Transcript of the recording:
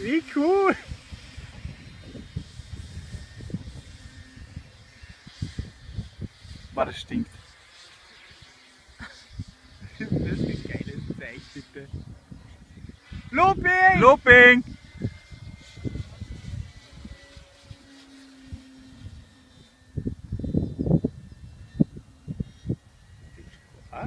Wie cool! Maar het stinkt. Das is geen geiles Zeichen, bitte. Looping! Looping! Huh?